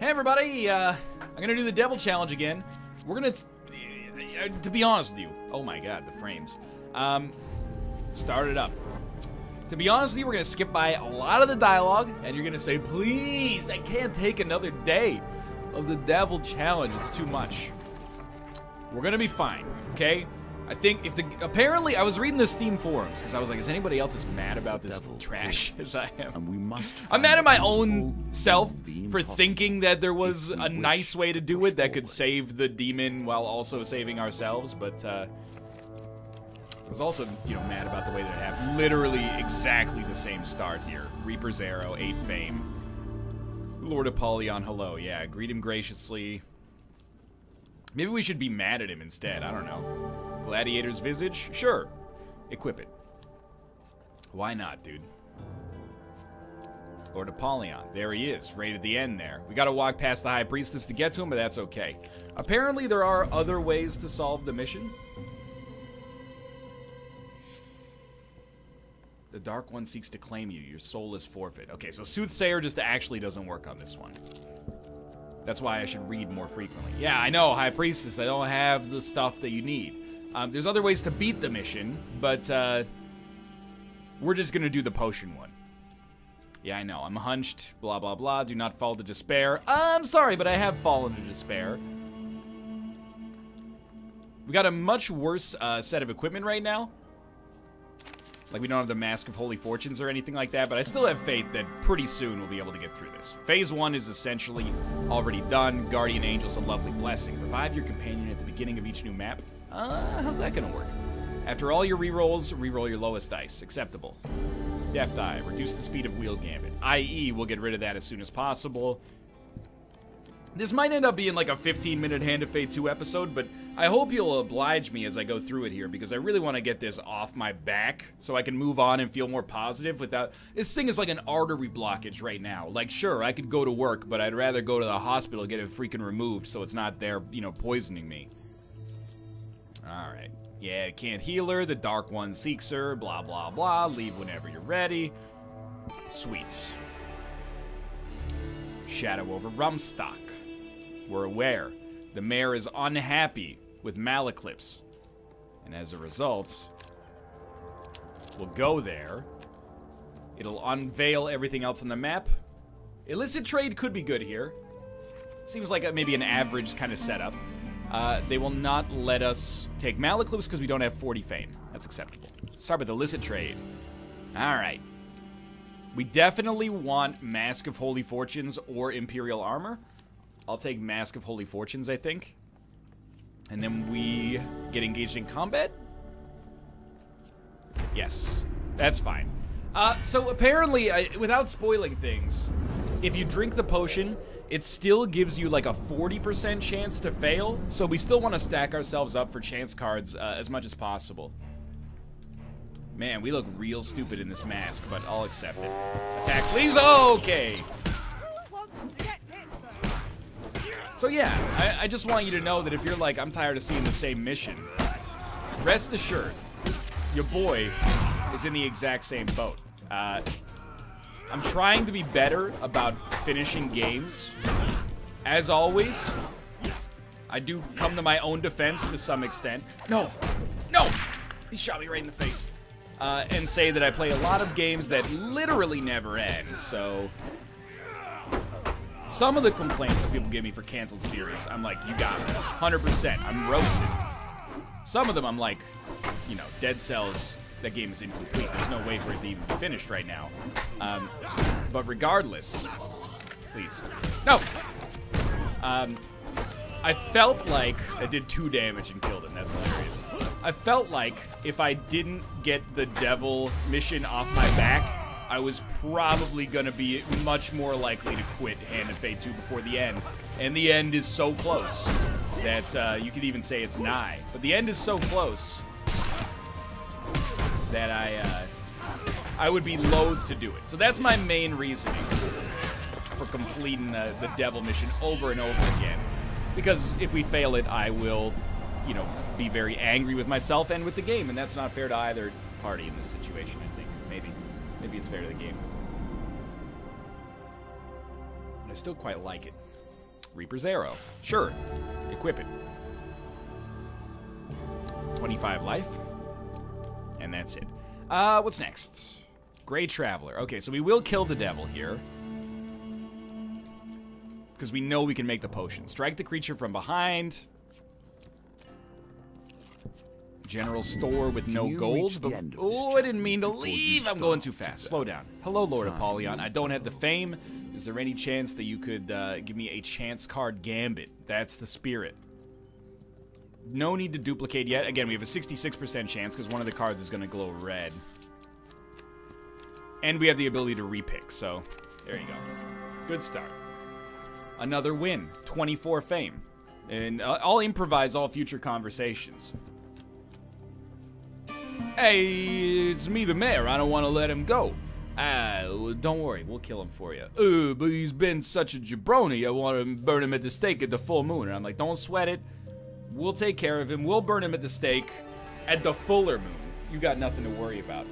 Hey everybody, uh, I'm gonna do the Devil Challenge again. We're gonna, uh, to be honest with you, oh my god, the frames. Um, start it up. To be honest with you, we're gonna skip by a lot of the dialogue, and you're gonna say, please, I can't take another day of the Devil Challenge, it's too much. We're gonna be fine, okay? I think if the apparently I was reading the Steam forums because I was like, is anybody else as mad about this Devil trash as I am? and we must. I'm mad at my own self for thinking that there was a nice way to do it that could save the demon while also saving ourselves, but uh, I was also, you know, mad about the way that I have literally exactly the same start here. Reaper's Arrow, 8 Fame. Lord Apollyon, hello. Yeah, greet him graciously. Maybe we should be mad at him instead. I don't know. Gladiator's Visage? Sure. Equip it. Why not, dude? Lord Apollyon. There he is, right at the end there. We gotta walk past the High Priestess to get to him, but that's okay. Apparently, there are other ways to solve the mission. The Dark One seeks to claim you. Your soul is forfeit. Okay, so Soothsayer just actually doesn't work on this one. That's why I should read more frequently. Yeah, I know, High Priestess. I don't have the stuff that you need. Um, there's other ways to beat the mission, but uh, we're just gonna do the potion one. Yeah, I know. I'm hunched. Blah blah blah. Do not fall to despair. I'm sorry, but I have fallen to despair. We got a much worse uh, set of equipment right now. Like we don't have the Mask of Holy Fortunes or anything like that, but I still have faith that pretty soon we'll be able to get through this. Phase one is essentially already done. Guardian Angel's a lovely blessing. Revive your companion at the beginning of each new map. Uh, how's that gonna work? After all your rerolls, reroll your lowest dice. Acceptable. Death Die, reduce the speed of Wheel Gambit. I.e., we'll get rid of that as soon as possible. This might end up being like a 15 minute Hand of Fate 2 episode, but I hope you'll oblige me as I go through it here because I really want to get this off my back so I can move on and feel more positive without. This thing is like an artery blockage right now. Like, sure, I could go to work, but I'd rather go to the hospital get it freaking removed so it's not there, you know, poisoning me. Alright. Yeah, can't heal her. The Dark One seeks her. Blah, blah, blah. Leave whenever you're ready. Sweet. Shadow over Rumstock. We're aware. The mayor is unhappy with Malaclypse. And as a result, we'll go there. It'll unveil everything else on the map. Illicit trade could be good here. Seems like a, maybe an average kind of setup. Uh, they will not let us take Malaclypse because we don't have 40 Fame. That's acceptable. Start with the illicit trade. All right. We definitely want Mask of Holy Fortunes or Imperial Armor. I'll take Mask of Holy Fortunes, I think. And then we get engaged in combat? Yes, that's fine. Uh, so apparently, I, without spoiling things, if you drink the potion, it still gives you like a 40% chance to fail. So we still want to stack ourselves up for chance cards uh, as much as possible. Man, we look real stupid in this mask, but I'll accept it. Attack, please. okay. So yeah, I, I just want you to know that if you're like, I'm tired of seeing the same mission, rest assured, your boy is in the exact same boat. Uh, I'm trying to be better about finishing games. As always, I do come to my own defense to some extent. No, no, he shot me right in the face. Uh, and say that I play a lot of games that literally never end, so some of the complaints people give me for canceled series, I'm like, you got me. 100%. I'm roasted. Some of them, I'm like, you know, Dead Cells, that game is incomplete. There's no way for it to even be finished right now. Um, but regardless, please. No! Um, I felt like I did two damage and killed him. That's hilarious. I felt like if I didn't get the devil mission off my back, I was probably gonna be much more likely to quit Hand of Fate 2 before the end. And the end is so close that uh, you could even say it's nigh. But the end is so close that I uh, I would be loath to do it. So that's my main reasoning for completing the, the devil mission over and over again. Because if we fail it, I will, you know, be very angry with myself and with the game, and that's not fair to either party in this situation, I think. Maybe. Maybe it's fair to the game. But I still quite like it. Reaper's Arrow. Sure. Equip it. 25 life. And that's it. Uh, what's next? Gray Traveler. Okay, so we will kill the devil here. Because we know we can make the potion. Strike the creature from behind. General store with no gold. Oh, I didn't mean to leave. I'm going too fast. Slow down. Hello, Lord Apollyon. I don't have the fame. Is there any chance that you could uh, give me a chance card gambit? That's the spirit. No need to duplicate yet. Again, we have a 66% chance because one of the cards is going to glow red. And we have the ability to repick, so there you go. Good start. Another win. 24 fame. And uh, I'll improvise all future conversations. Hey, it's me, the mayor. I don't want to let him go. Ah, uh, don't worry, we'll kill him for you. Uh, but he's been such a jabroni. I want to burn him at the stake at the full moon. And I'm like, don't sweat it. We'll take care of him. We'll burn him at the stake at the fuller moon. You got nothing to worry about.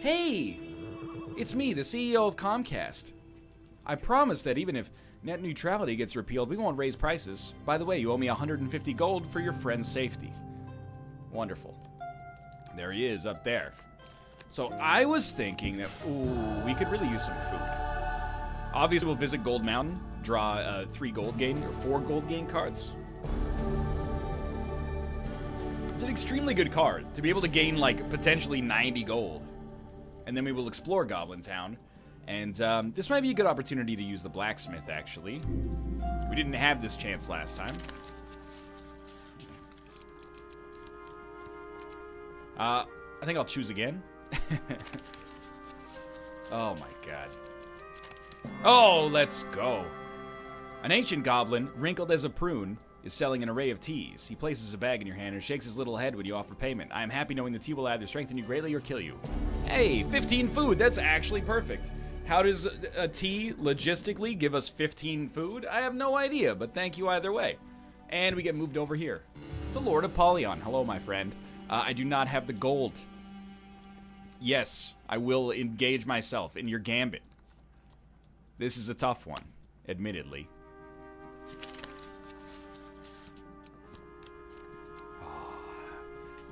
Hey, it's me, the CEO of Comcast. I promise that even if net neutrality gets repealed, we won't raise prices. By the way, you owe me 150 gold for your friend's safety. Wonderful. There he is up there. So I was thinking that, ooh, we could really use some food. Obviously, we'll visit Gold Mountain, draw uh, three gold gain, or four gold gain cards. It's an extremely good card to be able to gain, like, potentially 90 gold. And then we will explore Goblin Town. And um, this might be a good opportunity to use the blacksmith, actually. We didn't have this chance last time. Uh, I think I'll choose again. oh my god. Oh, let's go. An ancient goblin, wrinkled as a prune, is selling an array of teas. He places a bag in your hand and shakes his little head when you offer payment. I am happy knowing the tea will either strengthen you greatly or kill you. Hey, 15 food. That's actually perfect. How does a tea logistically give us 15 food? I have no idea, but thank you either way. And we get moved over here. The Lord Apollyon. Hello, my friend. Uh, I do not have the gold yes, I will engage myself in your gambit. This is a tough one, admittedly.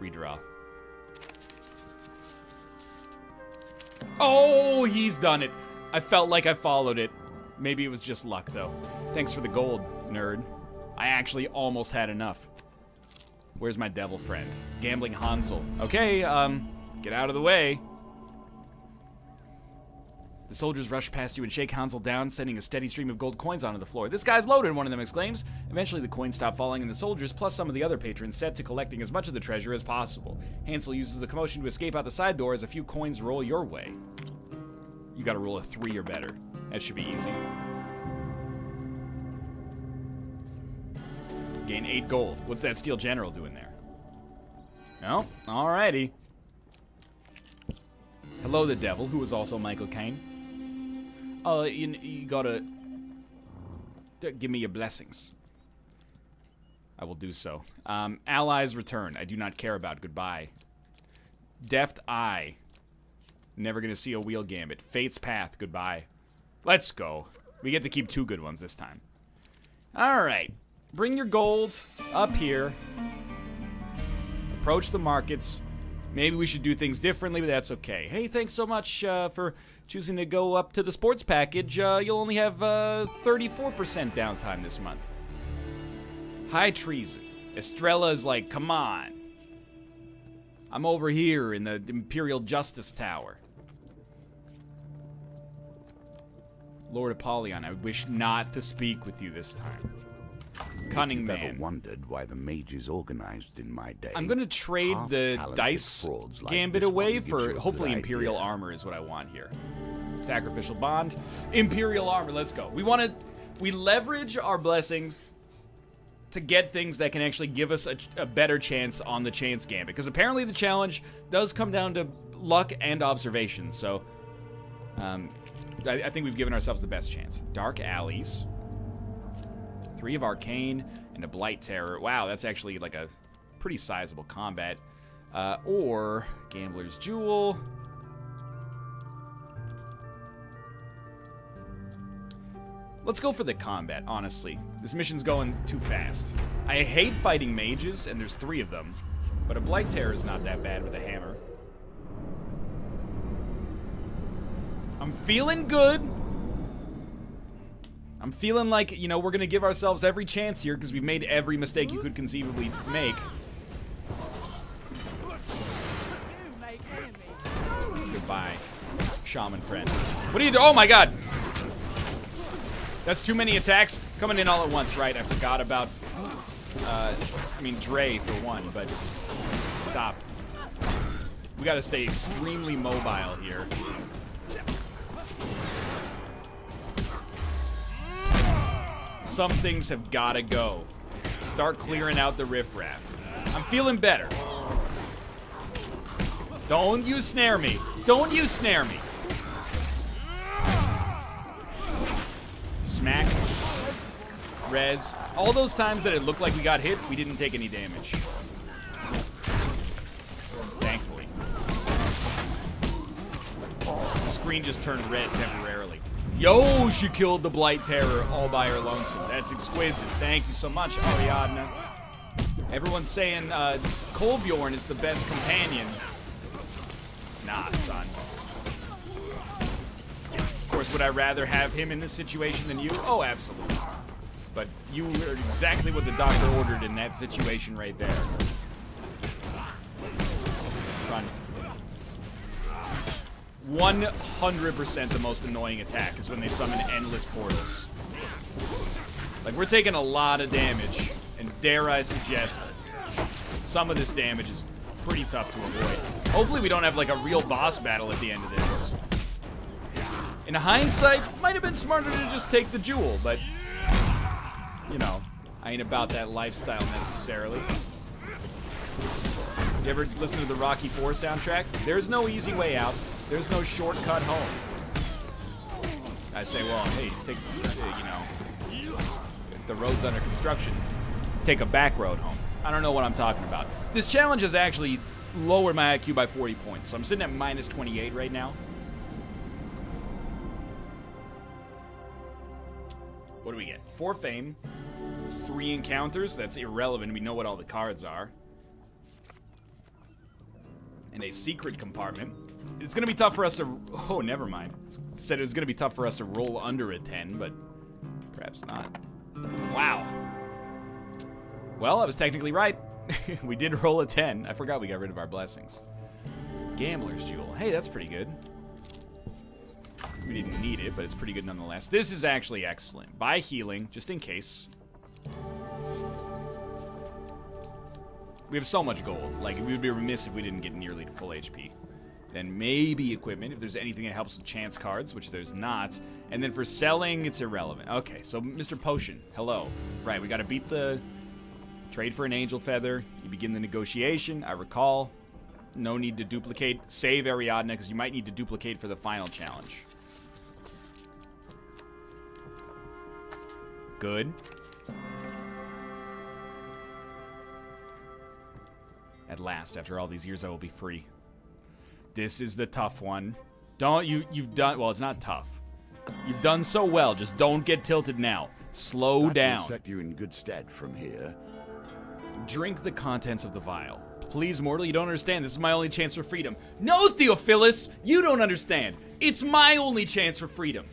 Redraw. Oh, he's done it. I felt like I followed it. Maybe it was just luck, though. Thanks for the gold, nerd. I actually almost had enough. Where's my devil friend? Gambling Hansel. Okay, um, Get out of the way. The soldiers rush past you and shake Hansel down, sending a steady stream of gold coins onto the floor. This guy's loaded, one of them exclaims. Eventually, the coins stop falling, and the soldiers, plus some of the other patrons, set to collecting as much of the treasure as possible. Hansel uses the commotion to escape out the side door as a few coins roll your way. You gotta roll a three or better. That should be easy. Gain eight gold. What's that steel general doing there? No? Alrighty. Hello, the devil, who was also Michael Caine. Uh, you, you gotta give me your blessings. I will do so. Um, allies return. I do not care about. Goodbye. Deft Eye. Never gonna see a wheel gambit. Fate's Path. Goodbye. Let's go. We get to keep two good ones this time. Alright. Bring your gold up here. Approach the markets. Maybe we should do things differently, but that's okay. Hey, thanks so much uh, for choosing to go up to the sports package. Uh, you'll only have 34% uh, downtime this month. High treason. Estrella is like, come on. I'm over here in the Imperial Justice Tower. Lord Apollyon, I wish not to speak with you this time. Cunning if man. Ever wondered why the mages organized in my day? I'm gonna trade the dice like gambit away for hopefully imperial idea. armor is what I want here. Sacrificial bond, imperial armor. Let's go. We want to we leverage our blessings to get things that can actually give us a, a better chance on the chance gambit because apparently the challenge does come down to luck and observation. So um, I, I think we've given ourselves the best chance. Dark alleys. Three of Arcane and a Blight Terror. Wow, that's actually like a pretty sizable combat. Uh, or Gambler's Jewel. Let's go for the combat, honestly. This mission's going too fast. I hate fighting mages, and there's three of them. But a Blight Terror is not that bad with a hammer. I'm feeling good. I'm feeling like, you know, we're to give ourselves every chance here because we've made every mistake you could conceivably make. Goodbye, shaman friend. What are you doing? Oh my god! That's too many attacks coming in all at once, right? I forgot about, uh, I mean, Dre for one, but stop. We gotta stay extremely mobile here. Some things have gotta go. Start clearing out the riffraff. I'm feeling better. Don't you snare me. Don't you snare me. Smack. Res. All those times that it looked like we got hit, we didn't take any damage. Thankfully. The screen just turned red temporarily. Yo, she killed the Blight Terror all by her lonesome. That's exquisite. Thank you so much, Ariadna. Everyone's saying uh, is the best companion. Nah, son. Of course, would I rather have him in this situation than you? Oh, absolutely. But you were exactly what the doctor ordered in that situation right there. 100% the most annoying attack is when they summon endless portals. Like, we're taking a lot of damage, and dare I suggest, some of this damage is pretty tough to avoid. Hopefully we don't have, like, a real boss battle at the end of this. In hindsight, might have been smarter to just take the jewel, but, you know, I ain't about that lifestyle necessarily. You ever listen to the Rocky 4 soundtrack? There's no easy way out. There's no shortcut home. I say, well, hey, take, uh, you know, the road's under construction, take a back road home. I don't know what I'm talking about. This challenge has actually lowered my IQ by 40 points, so I'm sitting at minus 28 right now. What do we get? Four fame, three encounters. That's irrelevant. We know what all the cards are. And a secret compartment. It's to be tough for us to... Oh, never mind. Said it was to be tough for us to roll under a 10, but perhaps not. Wow. Well, I was technically right. we did roll a 10. I forgot we got rid of our blessings. Gambler's Jewel. Hey, that's pretty good. We didn't need it, but it's pretty good nonetheless. This is actually excellent. Buy healing, just in case. We have so much gold. Like, we would be remiss if we didn't get nearly to full HP. Then maybe equipment, if there's anything that helps with chance cards, which there's not. And then for selling, it's irrelevant. Okay, so Mr. Potion, hello. Right, we gotta beat the... Trade for an angel feather. You begin the negotiation. I recall. No need to duplicate. Save Ariadna, because you might need to duplicate for the final challenge. Good. At last, after all these years, I will be free. This is the tough one. Don't you you've done well, it's not tough. You've done so well, just don't get tilted now. Slow that down. Will set you in good stead from here. Drink the contents of the vial. Please, mortal, you don't understand. This is my only chance for freedom. No, Theophilus! You don't understand. It's my only chance for freedom.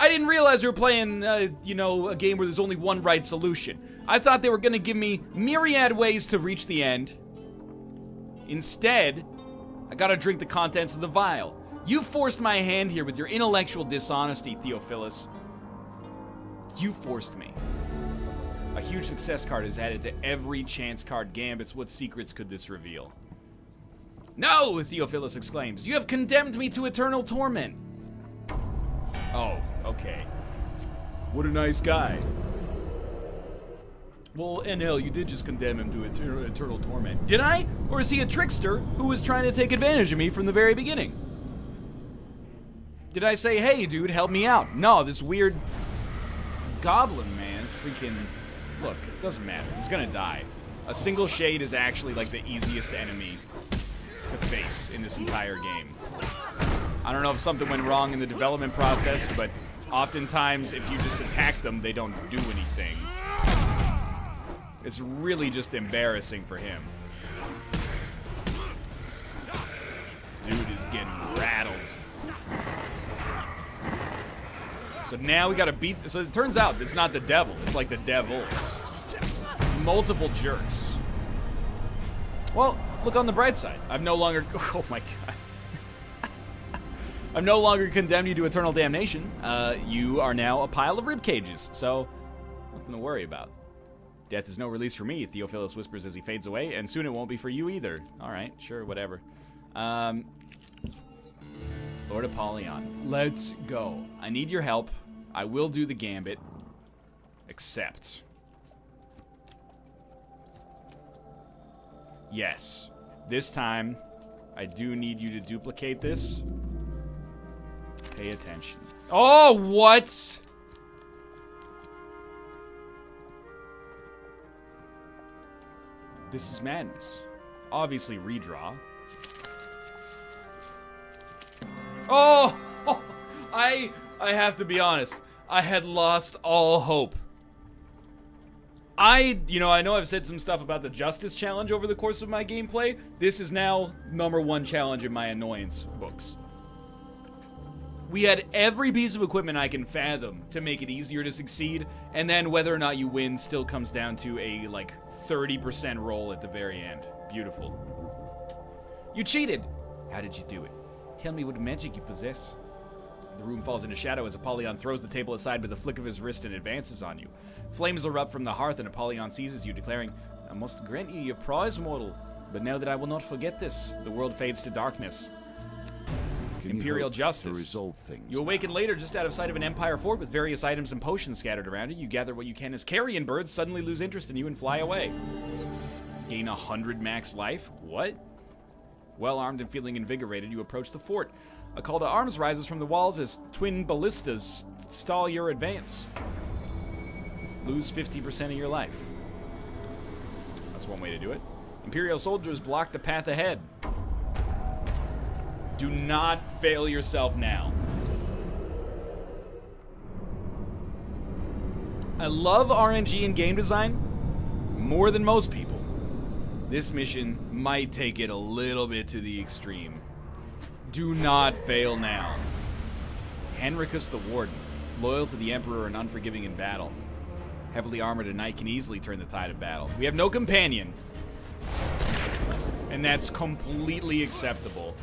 I didn't realize we were playing, uh, you know, a game where there's only one right solution. I thought they were gonna give me myriad ways to reach the end. Instead, I gotta drink the contents of the vial. You forced my hand here with your intellectual dishonesty, Theophilus. You forced me. A huge success card is added to every chance card gambits. What secrets could this reveal? No, Theophilus exclaims. You have condemned me to eternal torment. Oh, okay. What a nice guy. Well, NL, you did just condemn him to eternal torment. Did I? Or is he a trickster who was trying to take advantage of me from the very beginning? Did I say, hey, dude, help me out? No, this weird goblin man freaking... Look, it doesn't matter. He's gonna die. A single shade is actually like the easiest enemy to face in this entire game. I don't know if something went wrong in the development process, but Oftentimes, if you just attack them, they don't do anything. It's really just embarrassing for him. Dude is getting rattled. So now we gotta beat. So it turns out it's not the devil. It's like the devils. Multiple jerks. Well, look on the bright side. I've no longer. Oh my god. I'm no longer condemned you to eternal damnation. Uh, you are now a pile of rib cages. So nothing to worry about. Death is no release for me, Theophilus whispers as he fades away, and soon it won't be for you either. Alright, sure, whatever. Um, Lord Apollyon, let's go. I need your help. I will do the gambit. Except... Yes. This time, I do need you to duplicate this. Pay attention. Oh, what? This is madness. Obviously, redraw. Oh! I I have to be honest. I had lost all hope. I, you know, I know I've said some stuff about the Justice Challenge over the course of my gameplay. This is now number one challenge in my annoyance books. We had every piece of equipment I can fathom to make it easier to succeed, and then whether or not you win still comes down to a, like, 30% roll at the very end. Beautiful. You cheated! How did you do it? Tell me what magic you possess. The room falls into shadow as Apollyon throws the table aside with a flick of his wrist and advances on you. Flames erupt from the hearth and Apollyon seizes you, declaring, I must grant you your prize, mortal. But now that I will not forget this. The world fades to darkness. Imperial justice. To resolve things. You awaken later just out of sight of an Empire fort with various items and potions scattered around it. You gather what you can as carrion birds suddenly lose interest in you and fly away. Gain a hundred max life? What? Well armed and feeling invigorated, you approach the fort. A call to arms rises from the walls as twin ballistas stall your advance. Lose 50% of your life. That's one way to do it. Imperial soldiers block the path ahead. Do not fail yourself now. I love RNG in game design more than most people. This mission might take it a little bit to the extreme. Do not fail now. Henricus the Warden, loyal to the Emperor and unforgiving in battle. Heavily armored, a knight can easily turn the tide of battle. We have no companion. And that's completely acceptable.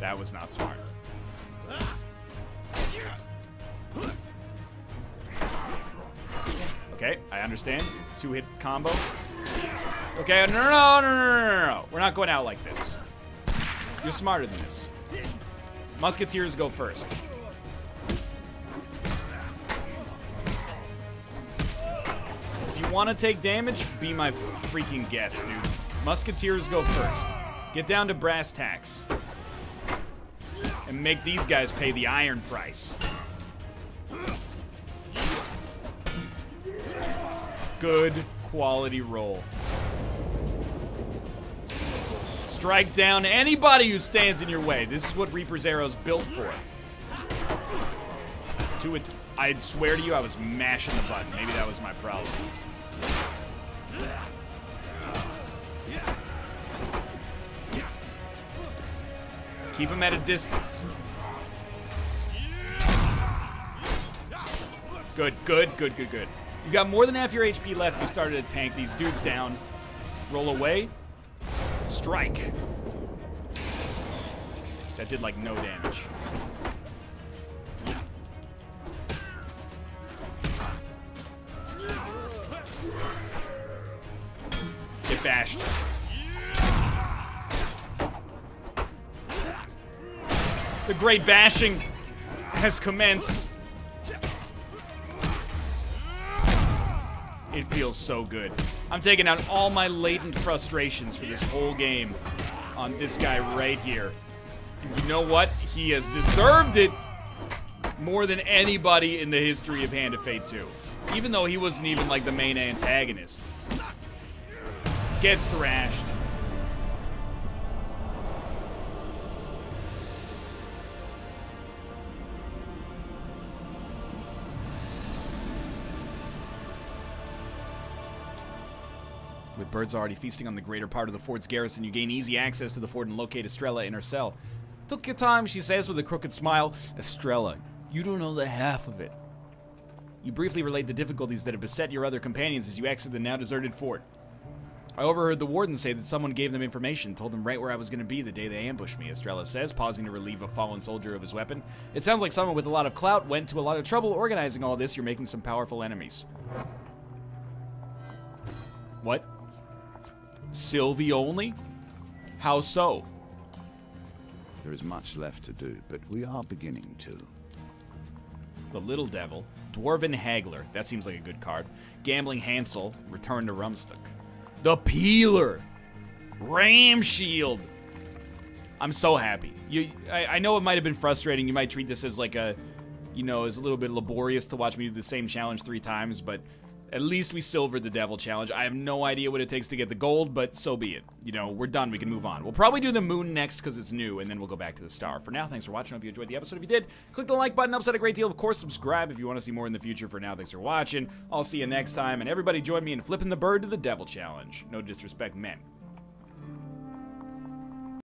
That was not smart. Okay, I understand. Two hit combo. Okay, no, no, no, no, no, no, no. We're not going out like this. You're smarter than this. Musketeers go first. If you want to take damage, be my freaking guest, dude. Musketeers go first. Get down to brass tacks. And make these guys pay the iron price. Good quality roll. Strike down anybody who stands in your way. This is what Reaper's Arrow's built for. To it, I'd swear to you, I was mashing the button. Maybe that was my problem. Keep him at a distance. Good, good, good, good, good. You got more than half your HP left. You started to tank these dudes down. Roll away. Strike. That did like no damage. The great bashing has commenced. It feels so good. I'm taking out all my latent frustrations for this whole game on this guy right here. And you know what? He has deserved it more than anybody in the history of Hand of Fate 2. Even though he wasn't even like the main antagonist. Get thrashed. With birds already feasting on the greater part of the fort's garrison, you gain easy access to the fort and locate Estrella in her cell. Took your time, she says with a crooked smile. Estrella, you don't know the half of it. You briefly relate the difficulties that have beset your other companions as you exit the now deserted fort. I overheard the warden say that someone gave them information, told them right where I was going to be the day they ambushed me, Estrella says, pausing to relieve a fallen soldier of his weapon. It sounds like someone with a lot of clout went to a lot of trouble organizing all this. You're making some powerful enemies. What? Sylvie only? How so? There is much left to do, but we are beginning to. The Little Devil, Dwarven Haggler, that seems like a good card. Gambling Hansel, Return to Rumstock. The Peeler, Ram Shield. I'm so happy. You, I, I know it might have been frustrating. You might treat this as like a, you know, as a little bit laborious to watch me do the same challenge three times, but at least we silvered the Devil Challenge. I have no idea what it takes to get the gold, but so be it. You know, we're done. We can move on. We'll probably do the Moon next because it's new, and then we'll go back to the Star. For now, thanks for watching. I hope you enjoyed the episode. If you did, click the like button. Helps out a great deal. Of course, subscribe if you want to see more in the future. For now, thanks for watching. I'll see you next time, and everybody join me in flipping the bird to the Devil Challenge. No disrespect, men.